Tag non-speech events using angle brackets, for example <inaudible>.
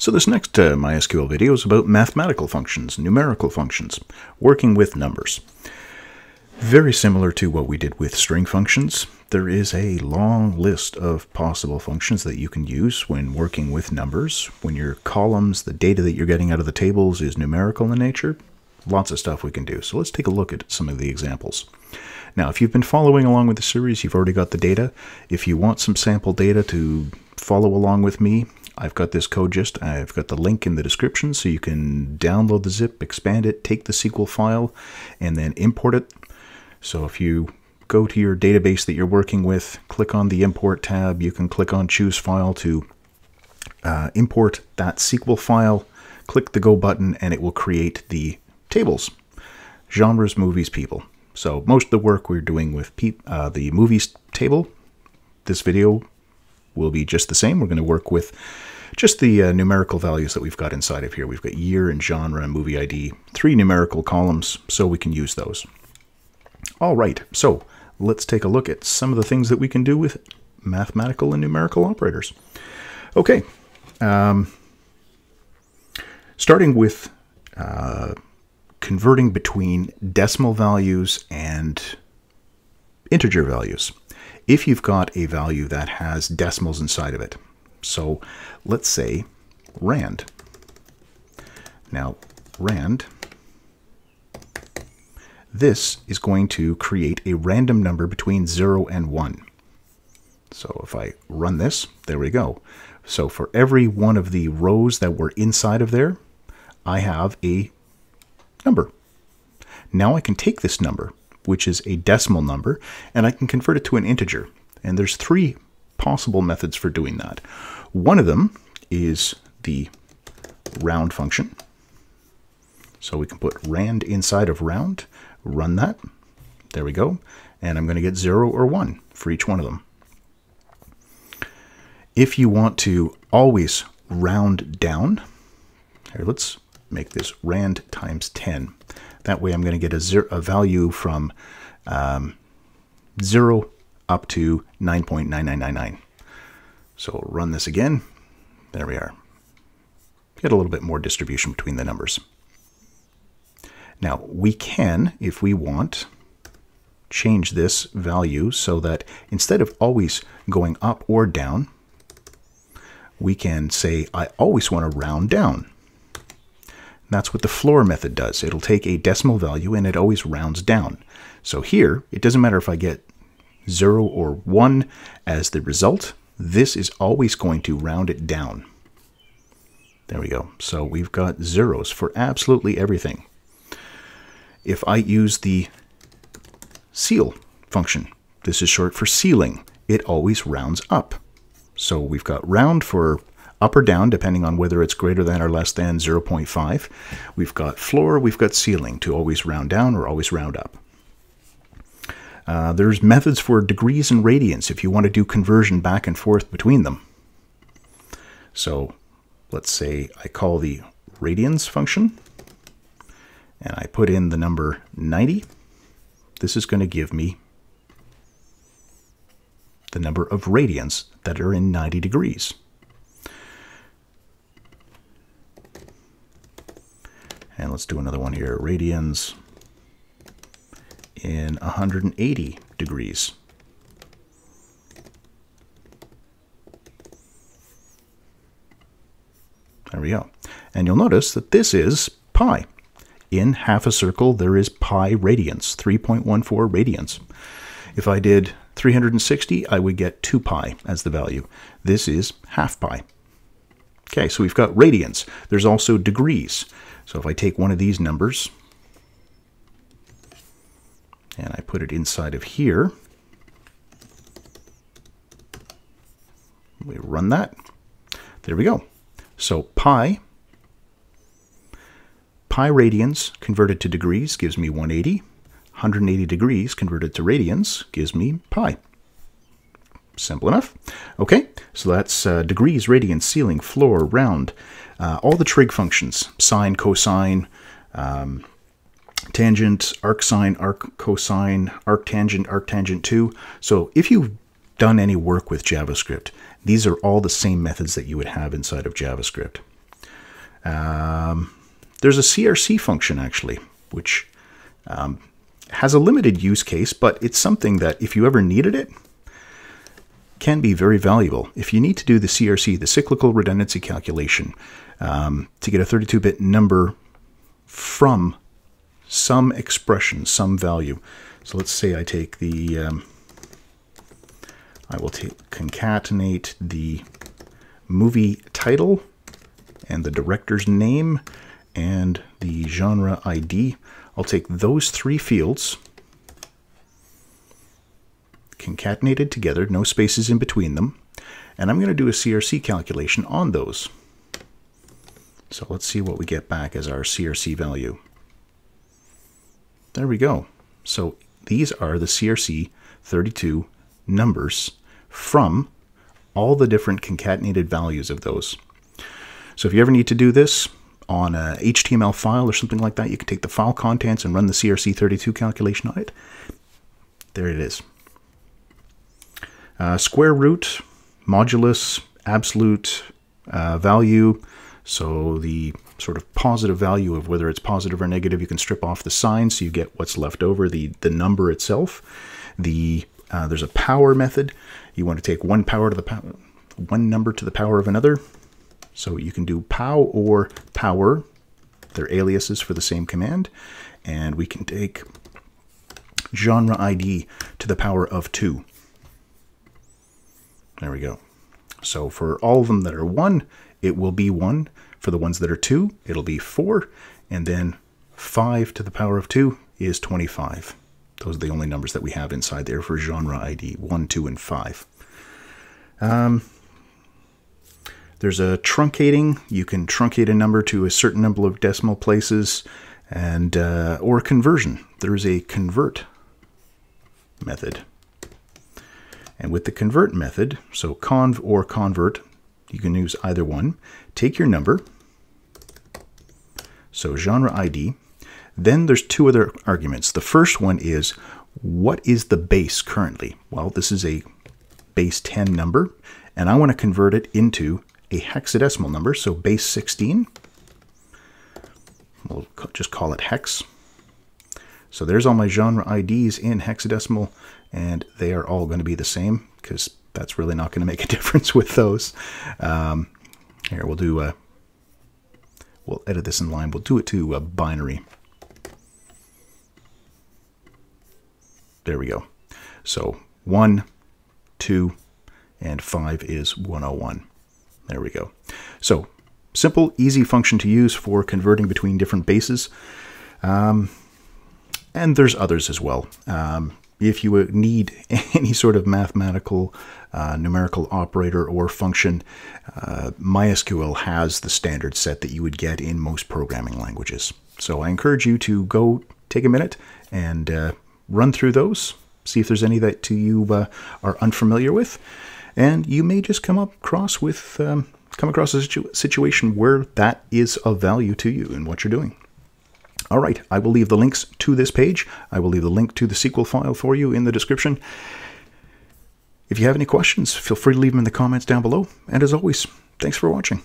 So this next uh, MySQL video is about mathematical functions, numerical functions, working with numbers. Very similar to what we did with string functions, there is a long list of possible functions that you can use when working with numbers. When your columns, the data that you're getting out of the tables is numerical in nature, lots of stuff we can do. So let's take a look at some of the examples. Now, if you've been following along with the series, you've already got the data. If you want some sample data to follow along with me, I've got this code gist. I've got the link in the description so you can download the zip, expand it, take the SQL file, and then import it. So if you go to your database that you're working with, click on the import tab, you can click on choose file to uh, import that SQL file, click the go button, and it will create the tables. Genres, movies, people. So most of the work we're doing with uh, the movies table, this video will be just the same. We're going to work with just the uh, numerical values that we've got inside of here. We've got year and genre and movie ID, three numerical columns, so we can use those. All right, so let's take a look at some of the things that we can do with mathematical and numerical operators. Okay, um, starting with uh, converting between decimal values and integer values. If you've got a value that has decimals inside of it, so let's say rand. Now, rand, this is going to create a random number between 0 and 1. So if I run this, there we go. So for every one of the rows that were inside of there, I have a number. Now I can take this number, which is a decimal number, and I can convert it to an integer. And there's three possible methods for doing that. One of them is the round function. So we can put rand inside of round, run that. There we go. And I'm going to get 0 or 1 for each one of them. If you want to always round down, here, let's make this rand times 10. That way I'm going to get a, zero, a value from um, 0 up to 9.9999. So we'll run this again. There we are. Get a little bit more distribution between the numbers. Now, we can, if we want, change this value so that instead of always going up or down, we can say, I always want to round down. That's what the floor method does. It'll take a decimal value and it always rounds down. So here, it doesn't matter if I get 0 or 1 as the result, this is always going to round it down. There we go. So we've got zeros for absolutely everything. If I use the ceil function, this is short for ceiling, it always rounds up. So we've got round for up or down, depending on whether it's greater than or less than 0.5. We've got floor, we've got ceiling to always round down or always round up. Uh, there's methods for degrees and radians if you want to do conversion back and forth between them. So let's say I call the radians function, and I put in the number 90. This is going to give me the number of radians that are in 90 degrees. And let's do another one here. Radians in 180 degrees. There we go. And you'll notice that this is pi. In half a circle, there is pi radians, 3.14 radians. If I did 360, I would get 2 pi as the value. This is half pi. Okay, so we've got radians. There's also degrees. So if I take one of these numbers and I put it inside of here, we run that. There we go. So pi, pi radians converted to degrees gives me 180. 180 degrees converted to radians gives me pi. Simple enough. Okay, so that's uh, degrees, radians, ceiling, floor, round, uh, all the trig functions, sine, cosine, um, tangent, arcsine, arc cosine, arctangent, arctangent 2. So if you've done any work with JavaScript, these are all the same methods that you would have inside of JavaScript. Um, there's a CRC function actually, which um, has a limited use case, but it's something that if you ever needed it, can be very valuable. If you need to do the CRC, the cyclical redundancy calculation, um, to get a 32-bit number from some expression, some value. So let's say I take the, um, I will take, concatenate the movie title and the director's name and the genre ID. I'll take those three fields concatenated together, no spaces in between them, and I'm going to do a CRC calculation on those. So let's see what we get back as our CRC value. There we go. So these are the CRC 32 numbers from all the different concatenated values of those. So if you ever need to do this on a HTML file or something like that, you can take the file contents and run the CRC32 calculation on it. There it is. Uh, square root, modulus, absolute uh, value. So the sort of positive value of whether it's positive or negative, you can strip off the sign so you get what's left over, the, the number itself. The uh, There's a power method. You want to take one power to the power, one number to the power of another. So you can do pow or power. They're aliases for the same command. And we can take genre ID to the power of 2. There we go. So for all of them that are 1, it will be 1. For the ones that are 2, it'll be 4. And then 5 to the power of 2 is 25. Those are the only numbers that we have inside there for genre ID 1, 2, and 5. Um, there's a truncating. You can truncate a number to a certain number of decimal places and uh, or conversion. There's a convert method. And with the convert method, so conv or convert, you can use either one. Take your number, so genre ID. Then there's two other arguments. The first one is, what is the base currently? Well, this is a base 10 number, and I want to convert it into a hexadecimal number, so base 16. We'll just call it hex. So there's all my genre IDs in hexadecimal and they are all going to be the same because that's really not going to make a <laughs> difference with those. Um, here, we'll do, a, we'll edit this in line. We'll do it to a binary. There we go. So 1, 2, and 5 is 101. There we go. So simple, easy function to use for converting between different bases. Um, and there's others as well. Um, if you need <laughs> any sort of mathematical uh, numerical operator or function, uh, MySQL has the standard set that you would get in most programming languages. So I encourage you to go take a minute and uh, run through those, see if there's any that you uh, are unfamiliar with, and you may just come across with um, come across a situ situation where that is of value to you in what you're doing. All right, I will leave the links to this page. I will leave the link to the SQL file for you in the description. If you have any questions, feel free to leave them in the comments down below. And as always, thanks for watching.